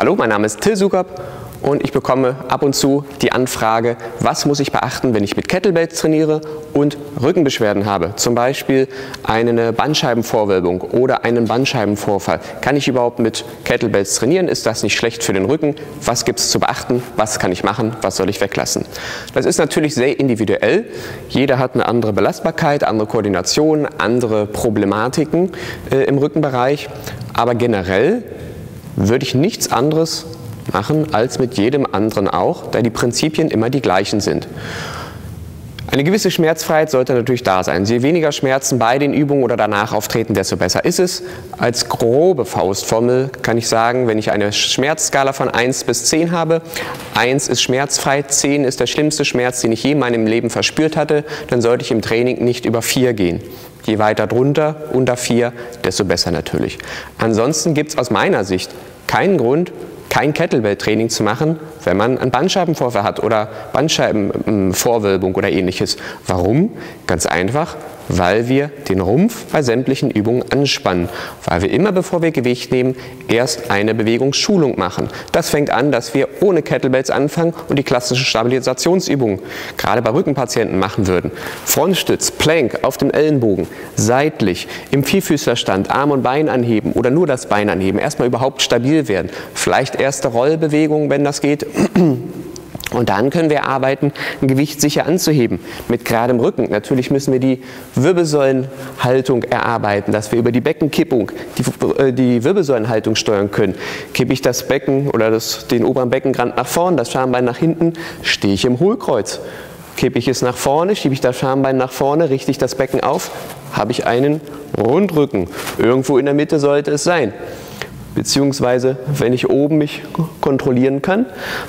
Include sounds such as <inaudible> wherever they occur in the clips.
Hallo, mein Name ist Till Sugab und ich bekomme ab und zu die Anfrage, was muss ich beachten, wenn ich mit Kettlebells trainiere und Rückenbeschwerden habe. Zum Beispiel eine Bandscheibenvorwölbung oder einen Bandscheibenvorfall. Kann ich überhaupt mit Kettlebells trainieren? Ist das nicht schlecht für den Rücken? Was gibt es zu beachten? Was kann ich machen? Was soll ich weglassen? Das ist natürlich sehr individuell. Jeder hat eine andere Belastbarkeit, andere Koordination, andere Problematiken äh, im Rückenbereich. Aber generell würde ich nichts anderes machen als mit jedem anderen auch, da die Prinzipien immer die gleichen sind. Eine gewisse Schmerzfreiheit sollte natürlich da sein. Je weniger Schmerzen bei den Übungen oder danach auftreten, desto besser ist es. Als grobe Faustformel kann ich sagen, wenn ich eine Schmerzskala von 1 bis 10 habe, 1 ist schmerzfrei, 10 ist der schlimmste Schmerz, den ich je in meinem Leben verspürt hatte, dann sollte ich im Training nicht über 4 gehen. Je weiter drunter, unter 4, desto besser natürlich. Ansonsten gibt es aus meiner Sicht keinen Grund, kein Kettlebell-Training zu machen, wenn man einen Bandscheibenvorfall hat oder Bandscheibenvorwölbung oder ähnliches. Warum? Ganz einfach, weil wir den Rumpf bei sämtlichen Übungen anspannen, weil wir immer bevor wir Gewicht nehmen, erst eine Bewegungsschulung machen. Das fängt an, dass wir ohne Kettlebells anfangen und die klassischen Stabilisationsübungen gerade bei Rückenpatienten machen würden. Frontstütz, Plank auf dem Ellenbogen, seitlich, im Vierfüßlerstand, Arm und Bein anheben oder nur das Bein anheben, erstmal überhaupt stabil werden. Vielleicht erste Rollbewegungen, wenn das geht. <clears throat> Und dann können wir arbeiten, ein Gewicht sicher anzuheben, mit geradem Rücken. Natürlich müssen wir die Wirbelsäulenhaltung erarbeiten, dass wir über die Beckenkippung die, äh, die Wirbelsäulenhaltung steuern können. Kippe ich das Becken oder das, den oberen Beckenrand nach vorn, das Schambein nach hinten, stehe ich im Hohlkreuz. Kippe ich es nach vorne, schiebe ich das Schambein nach vorne, richte ich das Becken auf, habe ich einen Rundrücken. Irgendwo in der Mitte sollte es sein beziehungsweise wenn ich oben mich kontrollieren kann,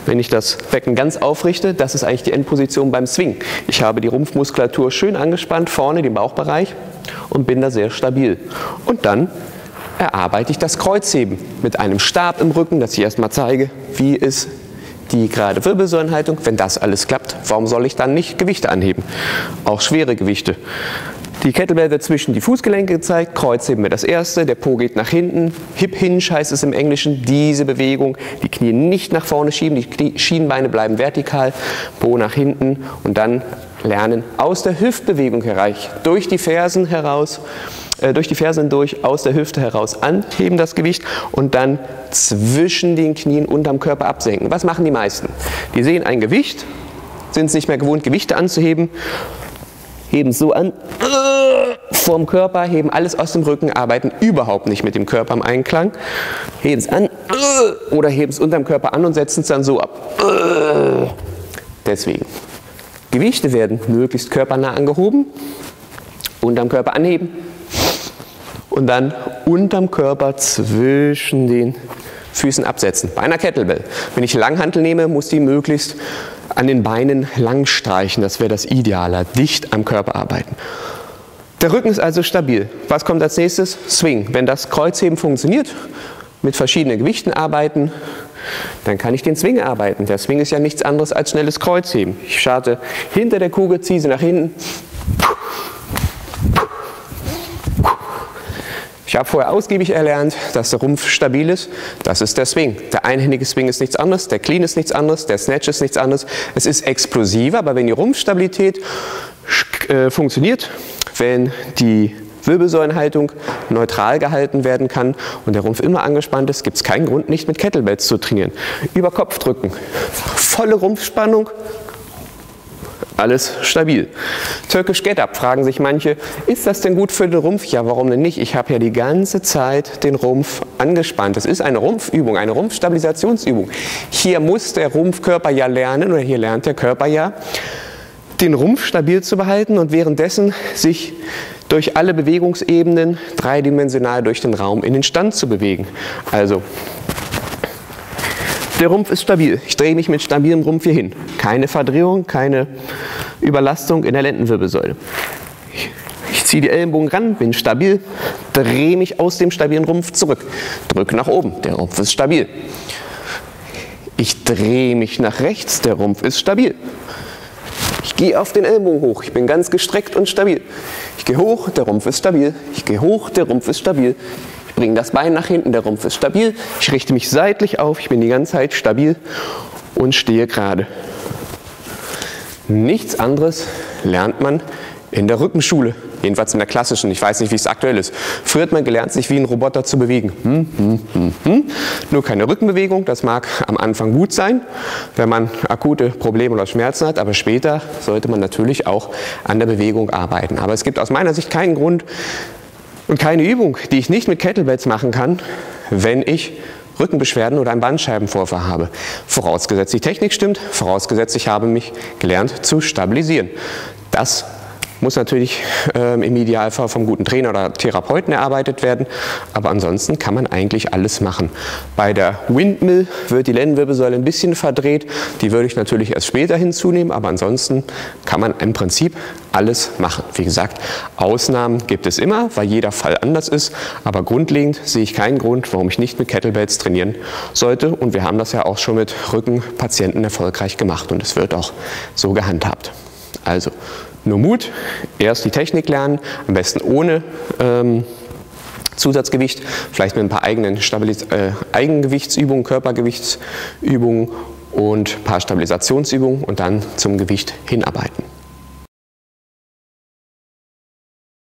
wenn ich das Becken ganz aufrichte, das ist eigentlich die Endposition beim Swing. Ich habe die Rumpfmuskulatur schön angespannt, vorne den Bauchbereich und bin da sehr stabil. Und dann erarbeite ich das Kreuzheben mit einem Stab im Rücken, dass ich erstmal zeige, wie ist die gerade Wirbelsäulenhaltung. Wenn das alles klappt, warum soll ich dann nicht Gewichte anheben? Auch schwere Gewichte. Die Kettlebell wird zwischen die Fußgelenke gezeigt, Kreuzheben wir das erste, der Po geht nach hinten, Hip Hinge heißt es im Englischen, diese Bewegung, die Knie nicht nach vorne schieben, die Knie Schienbeine bleiben vertikal, Po nach hinten. Und dann lernen aus der Hüftbewegung heraus, durch die Fersen heraus, äh, durch die Fersen durch, aus der Hüfte heraus anheben das Gewicht und dann zwischen den Knien unterm Körper absenken. Was machen die meisten? Die sehen ein Gewicht, sind es nicht mehr gewohnt, Gewichte anzuheben heben so an, vorm Körper, heben alles aus dem Rücken, arbeiten überhaupt nicht mit dem Körper im Einklang, heben es an oder heben es unterm Körper an und setzen es dann so ab. Deswegen. Gewichte werden möglichst körpernah angehoben, unterm Körper anheben und dann unterm Körper zwischen den Füßen absetzen. Bei einer Kettlebell. Wenn ich Langhantel nehme, muss die möglichst an den Beinen lang streichen. Das wäre das Ideale. Dicht am Körper arbeiten. Der Rücken ist also stabil. Was kommt als nächstes? Swing. Wenn das Kreuzheben funktioniert, mit verschiedenen Gewichten arbeiten, dann kann ich den Swing arbeiten. Der Swing ist ja nichts anderes als schnelles Kreuzheben. Ich starte hinter der Kugel, ziehe sie nach hinten, Ich habe vorher ausgiebig erlernt, dass der Rumpf stabil ist. Das ist der Swing. Der einhändige Swing ist nichts anderes, der Clean ist nichts anderes, der Snatch ist nichts anderes. Es ist explosiver, aber wenn die Rumpfstabilität äh, funktioniert, wenn die Wirbelsäulenhaltung neutral gehalten werden kann und der Rumpf immer angespannt ist, gibt es keinen Grund, nicht mit Kettlebells zu trainieren. Über Kopf drücken, volle Rumpfspannung, alles stabil. Türkisch Get-Up fragen sich manche, ist das denn gut für den Rumpf? Ja, warum denn nicht? Ich habe ja die ganze Zeit den Rumpf angespannt. Das ist eine Rumpfübung, eine Rumpfstabilisationsübung. Hier muss der Rumpfkörper ja lernen, oder hier lernt der Körper ja, den Rumpf stabil zu behalten und währenddessen sich durch alle Bewegungsebenen dreidimensional durch den Raum in den Stand zu bewegen. Also der Rumpf ist stabil. Ich drehe mich mit stabilem Rumpf hier hin. Keine Verdrehung, keine Überlastung in der Lendenwirbelsäule. Ich ziehe die Ellenbogen ran, bin stabil, drehe mich aus dem stabilen Rumpf zurück. Drücke nach oben, der Rumpf ist stabil. Ich drehe mich nach rechts, der Rumpf ist stabil. Ich gehe auf den Ellenbogen hoch, ich bin ganz gestreckt und stabil. Ich gehe hoch, der Rumpf ist stabil. Ich gehe hoch, der Rumpf ist stabil bringe das Bein nach hinten, der Rumpf ist stabil, ich richte mich seitlich auf, ich bin die ganze Zeit stabil und stehe gerade. Nichts anderes lernt man in der Rückenschule, jedenfalls in der klassischen, ich weiß nicht, wie es aktuell ist. Früher hat man gelernt, sich wie ein Roboter zu bewegen. Hm, hm, hm, hm. Nur keine Rückenbewegung, das mag am Anfang gut sein, wenn man akute Probleme oder Schmerzen hat, aber später sollte man natürlich auch an der Bewegung arbeiten. Aber es gibt aus meiner Sicht keinen Grund und keine Übung, die ich nicht mit Kettlebells machen kann, wenn ich Rückenbeschwerden oder einen Bandscheibenvorfall habe. Vorausgesetzt die Technik stimmt, vorausgesetzt ich habe mich gelernt zu stabilisieren. Das muss natürlich ähm, im Idealfall vom guten Trainer oder Therapeuten erarbeitet werden, aber ansonsten kann man eigentlich alles machen. Bei der Windmill wird die Lendenwirbelsäule ein bisschen verdreht, die würde ich natürlich erst später hinzunehmen, aber ansonsten kann man im Prinzip alles machen. Wie gesagt, Ausnahmen gibt es immer, weil jeder Fall anders ist, aber grundlegend sehe ich keinen Grund, warum ich nicht mit Kettlebells trainieren sollte und wir haben das ja auch schon mit Rückenpatienten erfolgreich gemacht und es wird auch so gehandhabt. Also nur Mut, erst die Technik lernen, am besten ohne ähm, Zusatzgewicht, vielleicht mit ein paar eigenen Stabilis äh, Eigengewichtsübungen, Körpergewichtsübungen und ein paar Stabilisationsübungen und dann zum Gewicht hinarbeiten.